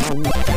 Oh.